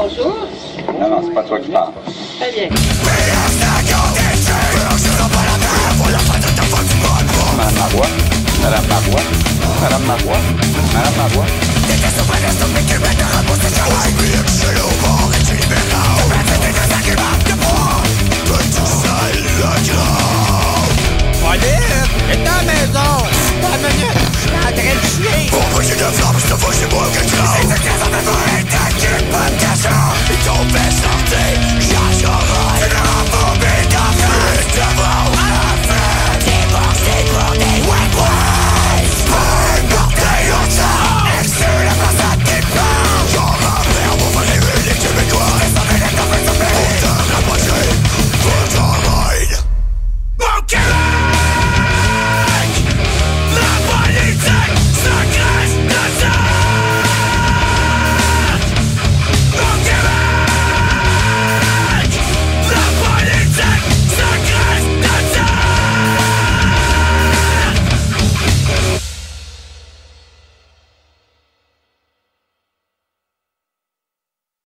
Bonjour. Non, non, c'est pas toi qui parle. Très bien. Madame Marois, Madame Marois, Madame Marois, Madame Marois. Maison! Je de